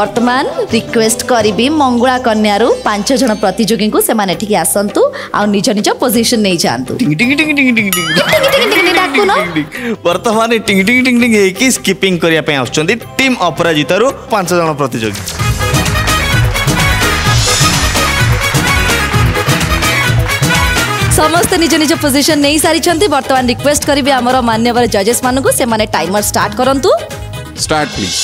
বর্তমান রিকোয়েস্ট করবি মঙ্গুলা কন্যার পাঁচ জন প্রতিযোগী সেমানে এটিকি আসন্তু আর নিজ নিজ পজিশন নেই যাতে বর্তমান টিং টিং টিং টিং হয়েকি স্কিপিং করা আসছেন টিম অপরাজিতার পাঁচ জন প্রতিযোগী ସମସ୍ତେ ନିଜ ନିଜ ପୋଜିସନ ନେଇ ସାରିଛନ୍ତି ବର୍ତ୍ତମାନ রিকোয়েস্ট କରିବି ଆମର ମାନ୍ୟବର জজেস ମାନଙ୍କୁ ସେମାନେ টাইমার স্টার্ট କରନ୍ତୁ ଷ୍ଟାର୍ଟ প্লিজ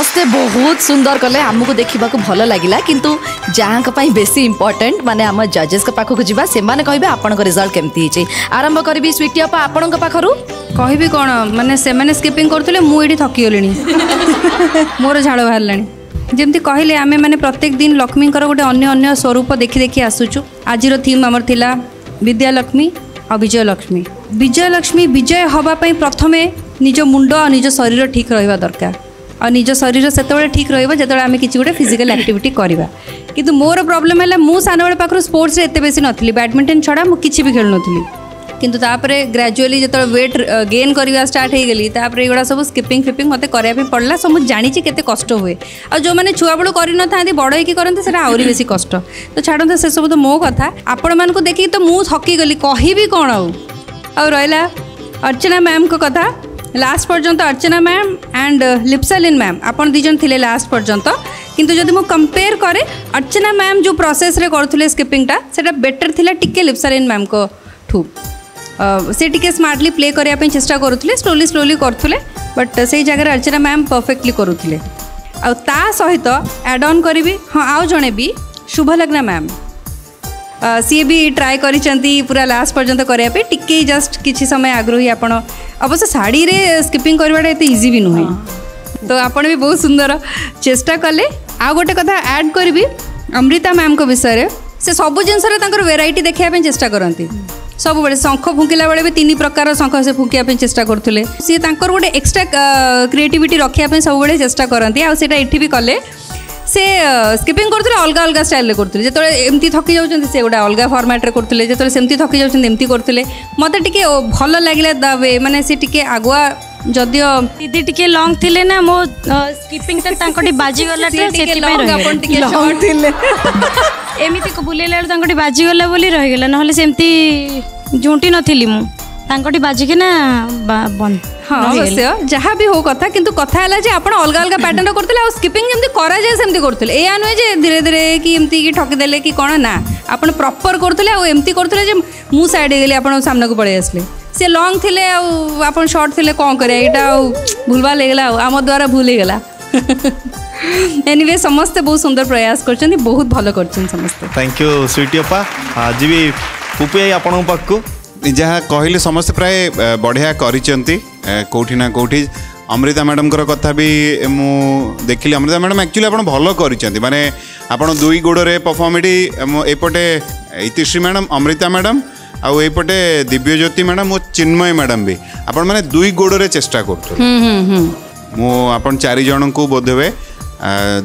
समस्ते बहुत सुंदर कले आम को देखा भल लगे कितु जहाँ बेस इंपोर्टाट मानने आम जजेस पाखक जावा से कहे आपंक रिजल्ट केमती आरंभ करी स्वीटी अपा आपण कह कौन मानने स्कीपिंग करते मुझे थकी गली मोर झाड़ बाहर जमी कहले आम मैंने प्रत्येक दिन लक्ष्मी गोटे अन्य अन्य स्वरूप देखी देखी आसुचु आज थीम आमर थी विद्यालक्ष्मी और विजयलक्ष्मी विजयलक्ष्मी विजय हाँपी प्रथम निज मुंड निज शरीर ठीक रहा दरकार और निज शरीर से ठीक रहा जो आम कि गोटे फिजिकाल आक्ट करवा कि मोर प्रोब्लम है मुझ सान बेल पाखु स्पोर्ट्स एत बेस नी बैडमिंटन छड़ा मुझे किसी भी खेल नी कि ग्राजुअली ग्राजुआली जो वेट गेन करवा स्टार्ट होपर यह सब स्किपिंग फिपिंग मतलब करने पड़ा सब जाची के कष्ट हुए आज जो मैंने छुआ बड़ू कर बड़े करते आहरी बेस कष्ट तो छाड़ता से सब तो मो कथ आपण मूँ देखिक तो मुझे थकी गली कह कौन आ रहा अर्चना मैम को कथा লাস্ট পর্যন্ত অর্চনা ম্যাম অ্যান্ড লিপসালিন ম্যাম আপনার দুইজন লে লাস্ট পর্যন্ত কিন্তু যদি মু কম্পেয়ার করে অর্চনা ম্যাম যে প্রসেসরে করুলে স্কিপিংটা সেটা বেটর লা টিকে লিপসালিন ম্যাম ঠু সে টিকে স্মার্টলি প্লে করা চেষ্টা করুলে স্লোলি স্লোলি করুলে বট সেই জায়গায় অর্চনা ম্যাম পরফেক্টলি করুলে আ তা সহিত অ্যাড অন করি হ্যাঁ আউ জনে বি শুভলগ্না ম্যাম ସିଏ ବି ଟ୍ରାଏ କରିଛନ୍ତି ପୁରା ଲାଷ୍ଟ ପର୍ଯ୍ୟନ୍ତ କରିବା ପାଇଁ ଟିକେ ଜଷ୍ଟ କିଛି ସମୟ ଆଗରୁ ହିଁ ଆପଣ ଅବଶ୍ୟ ଶାଢ଼ୀରେ ସ୍କିପିଂ କରିବାଟା ଏତେ ଇଜି ବି ନୁହେଁ ତ ଆପଣ ବି ବହୁତ ସୁନ୍ଦର ଚେଷ୍ଟା କଲେ ଆଉ ଗୋଟେ କଥା ଆଡ଼୍ କରିବି ଅମୃତା ମ୍ୟାମ୍ଙ୍କ ବିଷୟରେ ସେ ସବୁ ଜିନିଷରେ ତାଙ୍କର ଭେରାଇଟି ଦେଖାଇବା ପାଇଁ ଚେଷ୍ଟା କରନ୍ତି ସବୁବେଳେ ଶଙ୍ଖ ଫୁଙ୍କିଲା ବେଳେ ବି ତିନି ପ୍ରକାର ଶଙ୍ଖ ସେ ଫୁଙ୍କିବା ପାଇଁ ଚେଷ୍ଟା କରୁଥିଲେ ସିଏ ତାଙ୍କର ଗୋଟେ ଏକ୍ସଟ୍ରା କ୍ରିଏଟିଭିଟି ରଖିବା ପାଇଁ ସବୁବେଳେ ଚେଷ୍ଟା କରନ୍ତି ଆଉ ସେଇଟା ଏଠି ବି କଲେ ସେ ସ୍କିପିଂ କରୁଥିଲେ ଅଲଗା ଅଲଗା ଷ୍ଟାଇଲ୍ରେ କରୁଥିଲେ ଯେତେବେଳେ ଏମିତି ଥକି ଯାଉଛନ୍ତି ସେ ଗୋଟେ ଅଲଗା ଫର୍ମାଟରେ କରୁଥିଲେ ଯେତେବେଳେ ସେମିତି ଥକି ଯାଉଛନ୍ତି ଏମିତି କରୁଥିଲେ ମୋତେ ଟିକେ ଭଲ ଲାଗିଲା ଦ ୱେ ମାନେ ସେ ଟିକେ ଆଗୁଆ ଯଦିଓ ଦିଦି ଟିକେ ଲଙ୍ଗ ଥିଲେ ନା ମୋ ସ୍କିପିଂଟା ତାଙ୍କ ଟିକେ ବାଜିଗଲା ଥିଲେ ଏମିତି ବୁଲେଇଲା ବେଳକୁ ତାଙ୍କ ଟିକେ ବାଜିଗଲା ବୋଲି ରହିଗଲା ନହେଲେ ସେମିତି ଝୁଣ୍ଟି ନଥିଲି ମୁଁ ତାଙ୍କଠି ବାଜିକିନା ବନ୍ଦ ହଁ ଅବଶ୍ୟ ଯାହା ବି ହଉ କଥା କିନ୍ତୁ କଥା ହେଲା ଯେ ଆପଣ ଅଲଗା ଅଲଗା ପ୍ୟାଟର୍ନର କରୁଥିଲେ ଆଉ ସ୍କିପିଂ ଯେମିତି କରାଯାଏ ସେମିତି କରୁଥିଲେ ଏଇଆ ନୁହେଁ ଯେ ଧୀରେ ଧୀରେ କି ଏମିତି କି ଠକିଦେଲେ କି କ'ଣ ନା ଆପଣ ପ୍ରପର୍ କରୁଥିଲେ ଆଉ ଏମିତି କରୁଥିଲେ ଯେ ମୁଁ ସାଇଡ଼୍ ହେଇଗଲି ଆପଣଙ୍କ ସାମ୍ନାକୁ ପଳେଇ ଆସିଲେ ସେ ଲଙ୍ଗ୍ ଥିଲେ ଆଉ ଆପଣ ସର୍ଟ ଥିଲେ କ'ଣ କରିବା ଏଇଟା ଆଉ ଭୁଲଭାଲ ହେଇଗଲା ଆଉ ଆମ ଦ୍ୱାରା ଭୁଲ ହେଇଗଲା ଏନିୱେ ସମସ୍ତେ ବହୁତ ସୁନ୍ଦର ପ୍ରୟାସ କରିଛନ୍ତି ବହୁତ ଭଲ କରିଛନ୍ତି ସମସ୍ତେ ଥ୍ୟାଙ୍କ ୟୁ ସୁଇଟି ଅପା ଆଜି ବି ଆପଣଙ୍କ ପାଖକୁ ଯାହା କହିଲେ ସମସ୍ତେ ପ୍ରାୟ ବଢ଼ିଆ କରିଛନ୍ତି କେଉଁଠି ନା କେଉଁଠି ଅମୃତା ମ୍ୟାଡ଼ାମଙ୍କର କଥା ବି ମୁଁ ଦେଖିଲି ଅମୃତା ମ୍ୟାଡ଼ାମ୍ ଆକ୍ଚୁଆଲି ଆପଣ ଭଲ କରିଛନ୍ତି ମାନେ ଆପଣ ଦୁଇ ଗୋଡ଼ରେ ପରଫର୍ମିଟି ମୁଁ ଏପଟେ ଇତିଶ୍ରୀ ମ୍ୟାଡ଼ାମ୍ ଅମୃତା ମ୍ୟାଡ଼ାମ୍ ଆଉ ଏଇପଟେ ଦିବ୍ୟଜ୍ୟୋତି ମ୍ୟାଡ଼ାମ୍ ଓ ଚିନ୍ମୟ ମ୍ୟାଡ଼ାମ୍ ବି ଆପଣମାନେ ଦୁଇ ଗୋଡ଼ରେ ଚେଷ୍ଟା କରୁଥିଲେ ମୁଁ ଆପଣ ଚାରିଜଣଙ୍କୁ ବୋଧହୁଏ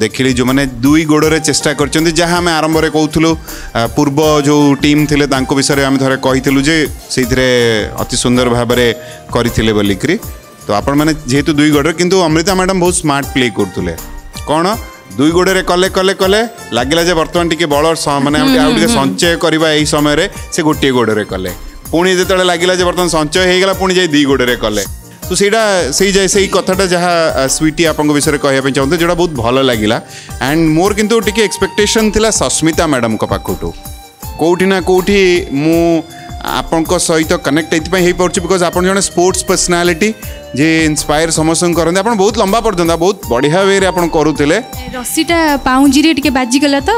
ଦେଖିଲି ଯେଉଁମାନେ ଦୁଇ ଗୋଡ଼ରେ ଚେଷ୍ଟା କରିଛନ୍ତି ଯାହା ଆମେ ଆରମ୍ଭରେ କହୁଥିଲୁ ପୂର୍ବ ଯେଉଁ ଟିମ୍ ଥିଲେ ତାଙ୍କ ବିଷୟରେ ଆମେ ଥରେ କହିଥିଲୁ ଯେ ସେଇଥିରେ ଅତି ସୁନ୍ଦର ଭାବରେ କରିଥିଲେ ବୋଲିକିରି ତ ଆପଣମାନେ ଯେହେତୁ ଦୁଇ ଗୋଡ଼ରେ କିନ୍ତୁ ଅମୃତା ମ୍ୟାଡ଼ାମ୍ ବହୁତ ସ୍ମାର୍ଟ ପ୍ଲେ କରୁଥିଲେ କ'ଣ ଦୁଇ ଗୋଡ଼ରେ କଲେ କଲେ କଲେ ଲାଗିଲା ଯେ ବର୍ତ୍ତମାନ ଟିକେ ବଳ ମାନେ ଆଉ ଟିକେ ସଞ୍ଚୟ କରିବା ଏହି ସମୟରେ ସେ ଗୋଟିଏ ଗୋଡ଼ରେ କଲେ ପୁଣି ଯେତେବେଳେ ଲାଗିଲା ଯେ ବର୍ତ୍ତମାନ ସଞ୍ଚୟ ହେଇଗଲା ପୁଣି ଯାଇ ଦୁଇ ଗୋଡ଼ରେ କଲେ তো ସେଇଟା ସେଇ ସେଇ କଥାଟା ଯାହା ସ୍ୱିଟି ଆପଣଙ୍କ ବିଷୟରେ କହିବା ପାଇଁ ଚାହୁଁଥିଲେ ଯେଉଁଟା ବହୁତ ଭଲ ଲାଗିଲା ଆଣ୍ଡ ମୋର କିନ୍ତୁ ଟିକେ ଏକ୍ସପେକ୍ଟେସନ୍ ଥିଲା ସସ୍ମିତା ମ୍ୟାଡ଼ାମଙ୍କ ପାଖଠୁ କେଉଁଠି ନା କେଉଁଠି ମୁଁ ଆପଣଙ୍କ ସହିତ କନେକ୍ଟ ଏଥିପାଇଁ ହେଇପାରୁଛି ବିକଜ୍ ଆପଣ ଜଣେ ସ୍ପୋର୍ଟସ୍ ପର୍ସନାଲିଟି ଯେ ଇନ୍ସପାୟାର ସମସ୍ତଙ୍କୁ କରନ୍ତି ଆପଣ ବହୁତ ଲମ୍ବା ପର୍ଯ୍ୟନ୍ତ ବହୁତ ବଢ଼ିଆ ୱେରେ ଆପଣ କରୁଥିଲେ ରସିଟା ପାଉଁଜିରେ ଟିକେ ବାଜିଗଲା ତ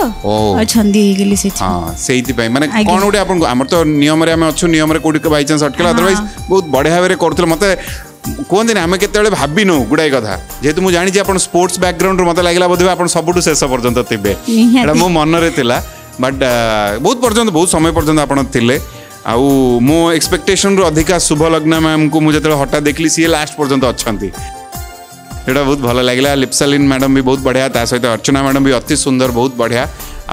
ଅଛନ୍ତି ହେଇଗଲି ସେ ହଁ ସେଇଥିପାଇଁ ମାନେ କ'ଣ ଗୋଟେ ଆପଣଙ୍କୁ ଆମର ତ ନିୟମରେ ଆମେ ଅଛୁ ନିୟମରେ କୋଉଠି ବାଇଚାନ୍ସ ଅଟକେଲା ଅଦରୱାଇଜ୍ ବହୁତ ବଢ଼ିଆ ୱେରେ କରୁଥିଲେ ମୋତେ କୁହନ୍ତିନି ଆମେ କେତେବେଳେ ଭାବି ନଉ ଗୁଡ଼ାଏ କଥା ଯେହେତୁ ମୁଁ ଜାଣିଛି ଆପଣ ସ୍ପୋର୍ଟସ୍ ବ୍ୟାକ୍ଗ୍ରାଉଣ୍ଡରୁ ମୋତେ ଲାଗିଲା ବୋଧହୁଏ ଆପଣ ସବୁଠୁ ଶେଷ ପର୍ଯ୍ୟନ୍ତ ଥିବେ ଏଇଟା ମୋ ମନରେ ଥିଲା ବଟ୍ ବହୁତ ପର୍ଯ୍ୟନ୍ତ ବହୁତ ସମୟ ପର୍ଯ୍ୟନ୍ତ ଆପଣ ଥିଲେ ଆଉ ମୋ ଏକ୍ସପେକ୍ଟେସନ୍ରୁ ଅଧିକା ଶୁଭ ଲଗ୍ନ ମ୍ୟାମ୍ଙ୍କୁ ମୁଁ ଯେତେବେଳେ ହଠାତ୍ ଦେଖିଲି ସିଏ ଲାଷ୍ଟ ପର୍ଯ୍ୟନ୍ତ ଅଛନ୍ତି ଯେଉଁଟା ବହୁତ ଭଲ ଲାଗିଲା ଲିପ୍ସାଲିନ୍ ମ୍ୟାଡ଼ମ୍ ବି ବହୁତ ବଢ଼ିଆ ତା ସହିତ ଅର୍ଚ୍ଚନା ମ୍ୟାଡ଼ମ୍ ବି ଅତି ସୁନ୍ଦର ବହୁତ ବଢ଼ିଆ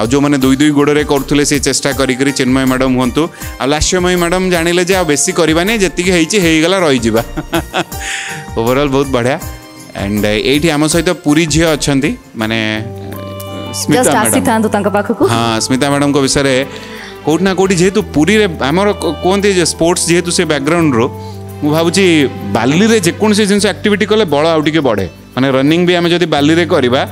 ଆଉ ଯେଉଁମାନେ ଦୁଇ ଦୁଇ ଗୋଡ଼ରେ କରୁଥିଲେ ସେ ଚେଷ୍ଟା କରିକରି ଚିନ୍ମୟ ମ୍ୟାଡ଼ାମ୍ ହୁଅନ୍ତୁ ଆଉ ଲାସ୍ୟମୟୀ ମ୍ୟାଡ଼ାମ୍ ଜାଣିଲେ ଯେ ଆଉ ବେଶୀ କରିବାନି ଯେତିକି ହେଇଛି ହେଇଗଲା ରହିଯିବା ଓଭରଅଲ୍ ବହୁତ ବଢ଼ିଆ ଆଣ୍ଡ ଏଇଠି ଆମ ସହିତ ପୁରୀ ଝିଅ ଅଛନ୍ତି ମାନେ ସ୍ମିତା ଆସିଥାନ୍ତୁ ତାଙ୍କ ପାଖକୁ ହଁ ସ୍ମିତା ମ୍ୟାଡ଼ାମ୍ଙ୍କ ବିଷୟରେ କେଉଁଠି ନା କେଉଁଠି ଯେହେତୁ ପୁରୀରେ ଆମର କୁହନ୍ତି ଯେ ସ୍ପୋର୍ଟସ୍ ଯେହେତୁ ସେ ବ୍ୟାକ୍ଗ୍ରାଉଣ୍ଡରୁ ମୁଁ ଭାବୁଛି ବାଲିରେ ଯେକୌଣସି ଜିନିଷ ଆକ୍ଟିଭିଟି କଲେ ବଳ ଆଉ ଟିକେ ବଢ଼େ ମାନେ ରନିଂ ବି ଆମେ ଯଦି ବାଲିରେ କରିବା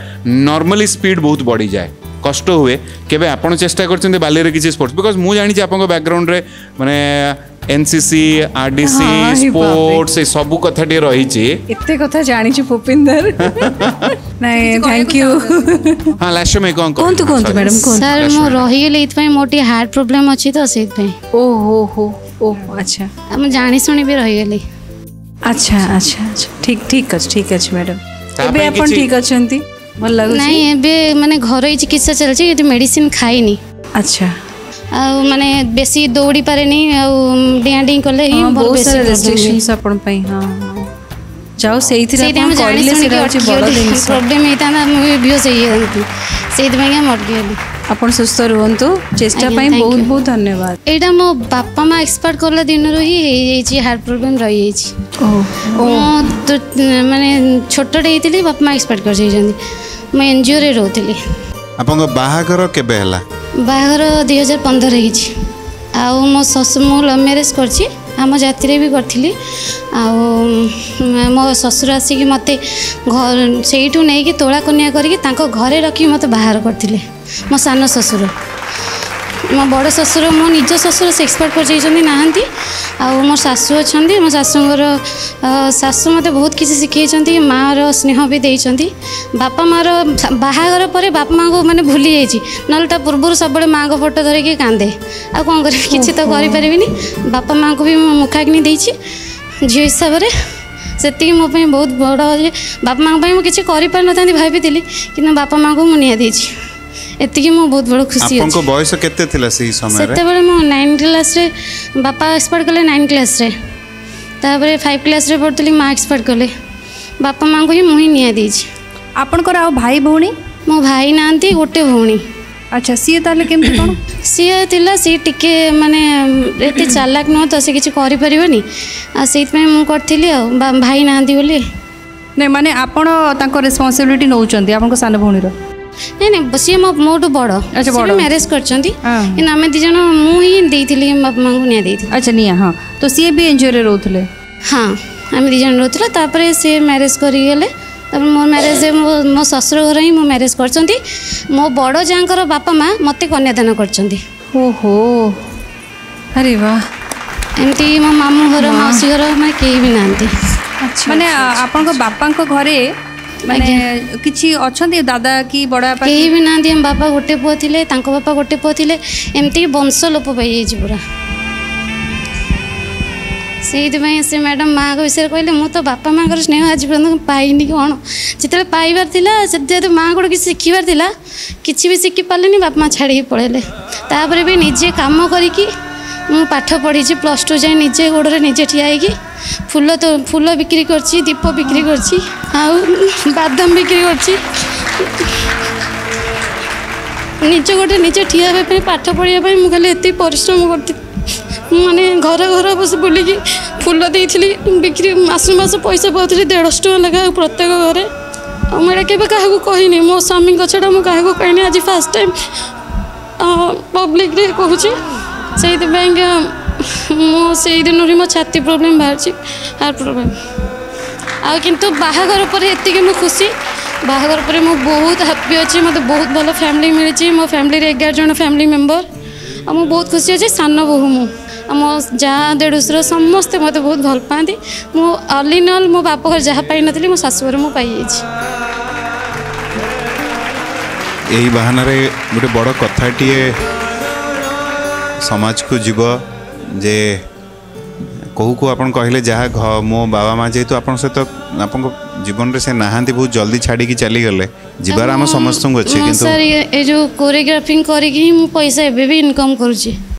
ନର୍ମାଲି ସ୍ପିଡ୍ ବହୁତ ବଢ଼ିଯାଏ কষ্ট হুয়ে কেবে আপনার চেষ্টা করছেন বালিরে কিছু স্পোর্টস বিকজ মু জাঁচি আপনার ব্যাকগ্রাউন্ডে মানে এনসিসি আরডিসি স্পোর্টস এই সবু কথা টি রয়েছে এতে কথা জাঁচি ভূপিন্দর নাই থ্যাংক ইউ হ্যাঁ লাস্ট সময় কোন কোন কোন ম্যাডাম কোন স্যার মু রহিগলে ইতপাই মোর টি হার্ট প্রবলেম আছে তো সেইপাই ও হো হো ও আচ্ছা আমি জানি শুনি বি রহিগলি আচ্ছা আচ্ছা আচ্ছা ঠিক ঠিক আছে ঠিক আছে ম্যাডাম ଏବେ ଆପଣ ଠିକ୍ ଅଛନ୍ତି ଭଲ ଲାଗୁଛି ନାଇଁ ଏବେ ମାନେ ଘରୋଇ ଚିକିତ୍ସା ଚାଲିଛି ଏଠି ମେଡ଼ିସିନ ଖାଇନି ଆଚ୍ଛା ଆଉ ମାନେ ବେଶୀ ଦୌଡ଼ି ପାରେନି ଆଉ ଡିଆଁ ଡିଇଁ କଲେ ହିଁ ବହୁତ ସାରା ରେଷ୍ଟ୍ରିକ୍ସନ୍ସ ଆପଣଙ୍କ ପାଇଁ ହଁ ଯାଉ ସେଇଥିରେ ଆପଣ କରିଲେ ସେଇଟା ହେଉଛି ବଡ଼ ଜିନିଷ ପ୍ରୋବ୍ଲେମ୍ ହେଇଥାନ୍ତା ମୁଁ ବି ବିହୋସ ହେଇଯାନ୍ତି ସେଇଥିପାଇଁ ମରିଗଲି ଆପଣ ସୁସ୍ଥ ରୁହନ୍ତୁ ଚେଷ୍ଟା ପାଇଁ ବହୁତ ବହୁତ ଧନ୍ୟବାଦ ଏଇଟା ମୋ ବାପା ମା ଏକ୍ସପାର୍ଟ କଲା ଦିନରୁ ହିଁ ହେଇଯାଇଛି ହାର୍ଟ ପ୍ରୋବ୍ଲେମ୍ ରହିଯାଇଛି ମୁଁ ମାନେ ଛୋଟଟେ ହେଇଥିଲି ବାପା ମା ଏକ୍ସପାର୍ଟ କରିଯାଇଛନ୍ତି ମୁଁ ଏନ୍ଜିଓରେ ରହୁଥିଲି ଆପଣଙ୍କ ବାହାଘର କେବେ ହେଲା ବାହାଘର ଦୁଇ ହଜାର ପନ୍ଦର ହେଇଛି ଆଉ ମୋ ଶଶୁ ମୁଁ ଲଭ୍ ମ୍ୟାରେଜ୍ କରିଛି ଆମ ଜାତିରେ ବି କରିଥିଲି ଆଉ ମୋ ଶ୍ୱଶୁର ଆସିକି ମୋତେ ସେଇଠୁ ନେଇକି ତୋଳା କନିଆ କରିକି ତାଙ୍କ ଘରେ ରଖିକି ମୋତେ ବାହାର କରିଥିଲେ ମୋ ସାନ ଶ୍ୱଶୁର ମୋ ବଡ଼ ଶ୍ୱଶୁର ମୋ ନିଜ ଶ୍ୱଶୁର ସେ ଏକ୍ସପର୍ଟ ପଚାଇଛନ୍ତି ନାହାନ୍ତି ଆଉ ମୋ ଶାଶୁ ଅଛନ୍ତି ମୋ ଶାଶୁଙ୍କର ଶାଶୁ ମୋତେ ବହୁତ କିଛି ଶିଖାଇଛନ୍ତି ମାଆର ସ୍ନେହ ବି ଦେଇଛନ୍ତି ବାପା ମାଆର ବାହାଘର ପରେ ବାପା ମାଆଙ୍କୁ ମାନେ ଭୁଲି ଯାଇଛି ନହେଲେ ତା ପୂର୍ବରୁ ସବୁବେଳେ ମାଆଙ୍କ ଫଟୋ ଧରିକି କାନ୍ଦେ ଆଉ କ'ଣ କରିବି କିଛି ତ କରିପାରିବିନି ବାପା ମାଆଙ୍କୁ ବି ମୁଁ ମୁଖାଗ୍ନି ଦେଇଛି ଝିଅ ହିସାବରେ ସେତିକି ମୋ ପାଇଁ ବହୁତ ବଡ଼ ଯେ ବାପା ମାଆଙ୍କ ପାଇଁ ମୁଁ କିଛି କରିପାରିନଥାନ୍ତି ଭାବିଥିଲି କିନ୍ତୁ ବାପା ମାଆଙ୍କୁ ମୁଁ ନିହା ଦେଇଛି ଏତିକି ମୁଁ ବହୁତ ବଡ଼ ଖୁସି ଆପଣଙ୍କ ବୟସ କେତେ ଥିଲା ସେଇ ସମୟରେ ସେତେବେଳେ ମୁଁ ନାଇନ୍ କ୍ଲାସ୍ରେ ବାପା ଏକ୍ସପାର୍ଟ କଲେ ନାଇନ୍ କ୍ଲାସ୍ରେ ତାପରେ ଫାଇଭ୍ କ୍ଲାସ୍ରେ ପଢ଼ୁଥିଲି ମା ଏକ୍ସପାର୍ଟ କଲେ ବାପା ମାଆଙ୍କୁ ହିଁ ମୁଁ ହିଁ ନିଆଁ ଦେଇଛି ଆପଣଙ୍କର ଆଉ ଭାଇ ଭଉଣୀ ମୋ ଭାଇ ନାହାନ୍ତି ଗୋଟେ ଭଉଣୀ ଆଚ୍ଛା ସିଏ ତାହେଲେ କେମିତି କ'ଣ ସିଏ ଥିଲା ସିଏ ଟିକେ ମାନେ ଏତେ ଚାଲାକ ନୁହଁ ତ ସେ କିଛି କରିପାରିବନି ଆଉ ସେଇଥିପାଇଁ ମୁଁ କରିଥିଲି ଆଉ ଭାଇ ନାହାନ୍ତି ବୋଲି ନାଇଁ ମାନେ ଆପଣ ତାଙ୍କ ରେସ୍ପନ୍ସିବିଲିଟି ନେଉଛନ୍ତି ଆପଣଙ୍କ ସାନ ଭଉଣୀର ନାଇଁ ନାଇଁ ସିଏ ମୋ ମୋଠୁ ବଡ଼ ମ୍ୟାରେଜ୍ କରିଛନ୍ତି କିନ୍ତୁ ଆମେ ଦୁଇ ଜଣ ମୁଁ ହିଁ ଦେଇଥିଲି ବାପା ମାଆଙ୍କୁ ନିଆଁ ଦେଇଥିଲି ଆଚ୍ଛା ନିଆଁ ହଁ ତ ସିଏ ବି ଏନ୍ଜିଓରେ ରହୁଥିଲେ ହଁ ଆମେ ଦୁଇ ଜଣ ରହୁଥିଲୁ ତାପରେ ସିଏ ମ୍ୟାରେଜ୍ କରିଗଲେ ତାପରେ ମୋ ମ୍ୟାରେଜ୍ ମୋ ଶ୍ୱଶୁର ଘର ହିଁ ମୋ ମ୍ୟାରେଜ୍ କରିଛନ୍ତି ମୋ ବଡ଼ ଯାଆଙ୍କର ବାପା ମାଆ ମୋତେ କନ୍ୟାଦାନ କରିଛନ୍ତି ଓହୋ ଆରେ ବା ଏମିତି ମୋ ମାମୁଁ ଘର ମାଉସୀ ଘର ମାନେ କେହି ବି ନାହାନ୍ତି ମାନେ ଆପଣଙ୍କ ବାପାଙ୍କ ଘରେ ମାନେ କିଛି ଅଛନ୍ତି ଦାଦା କି ବଡ଼ ବାପା କେହି ବି ନାହାନ୍ତି ଆମ ବାପା ଗୋଟେ ପୁଅ ଥିଲେ ତାଙ୍କ ବାପା ଗୋଟେ ପୁଅ ଥିଲେ ଏମିତିକି ବଂଶ ଲୋପ ପାଇଯାଇଛି ପୁରା ସେଇଥିପାଇଁ ସେ ମ୍ୟାଡ଼ାମ୍ ମାଆଙ୍କ ବିଷୟରେ କହିଲେ ମୁଁ ତ ବାପା ମାଆଙ୍କର ସ୍ନେହ ଆଜି ପର୍ଯ୍ୟନ୍ତ ପାଇନି କ'ଣ ଯେତେବେଳେ ପାଇବାର ଥିଲା ଯେହେତୁ ମାଆଙ୍କଠୁ କିଛି ଶିଖିବାର ଥିଲା କିଛି ବି ଶିଖିପାରିଲିନି ବାପା ମାଆ ଛାଡ଼ିକି ପଳେଇଲେ ତାପରେ ବି ନିଜେ କାମ କରିକି ମୁଁ ପାଠ ପଢ଼ିଛି ପ୍ଲସ୍ ଟୁ ଯାଏଁ ନିଜେ ଗୋଡ଼ରେ ନିଜେ ଠିଆ ହେଇକି ফুল তো ফুল বিক্রি করছি দীপ বিক্রি করছি আউ বাদাম বিক্রি করছি নিজ গোটে নিজ ঠিয়া হওয়া পাঠ পড়া মু খালি এত পরিশ্রম করতে মানে ঘর ঘর বসে বুলিকি ফুল দিয়েছিলি বিক্রি মাস মাস পয়সা পাওয়া দেড়শ টাকা লেখা প্রত্যেক ঘরে আমরা কেবে କେବେ কিনি মো স্বামী ସ୍ୱାମୀଙ୍କ ଛଡ଼ା কিনি আজ ফার্স্ট টাইম পব্লিক কুচি ପବ୍ଲିକରେ ମୁଁ ସେଇଦିନରୁ ମୋ ଛାତି ପ୍ରୋବ୍ଲେମ୍ ବାହାରିଛି ହାର୍ଟ ପ୍ରୋବ୍ଲେମ୍ ଆଉ କିନ୍ତୁ ବାହାଘର ପରେ ଏତିକି ମୁଁ ଖୁସି ବାହାଘର ପରେ ମୁଁ ବହୁତ ହାପି ଅଛି ମୋତେ ବହୁତ ଭଲ ଫ୍ୟାମିଲି ମିଳିଛି ମୋ ଫ୍ୟାମିଲିରେ ଏଗାର ଜଣ ଫ୍ୟାମିଲି ମେମ୍ବର ଆଉ ମୁଁ ବହୁତ ଖୁସି ଅଛି ସାନ ବୋହୂ ମୁଁ ମୋ ଯାଆ ଦେଢ଼ଶୁର ସମସ୍ତେ ମୋତେ ବହୁତ ଭଲ ପାଆନ୍ତି ମୁଁ ଅଲ୍ ଇନ୍ ଅଲ୍ ମୋ ବାପ ଘରେ ଯାହା ପାଇନଥିଲି ମୋ ଶାଶୁଘରେ ମୁଁ ପାଇଯାଇଛି ଏହି ବାହାନାରେ ଗୋଟେ ବଡ଼ କଥାଟିଏ ସମାଜକୁ ଯିବ ଯେ କେଉଁ କେଉଁ ଆପଣ କହିଲେ ଯାହା ଘ ମୋ ବାବା ମା ଯେହେତୁ ଆପଣଙ୍କ ସହିତ ଆପଣଙ୍କ ଜୀବନରେ ସେ ନାହାନ୍ତି ବହୁତ ଜଲ୍ଦି ଛାଡ଼ିକି ଚାଲିଗଲେ ଯିବାର ଆମ ସମସ୍ତଙ୍କୁ ଅଛି କିନ୍ତୁ ସାର୍ ଏ ଯେଉଁ କୋରିଓଗ୍ରାଫିଂ କରିକି ହିଁ ମୁଁ ପଇସା ଏବେ ବି ଇନକମ୍ କରୁଛି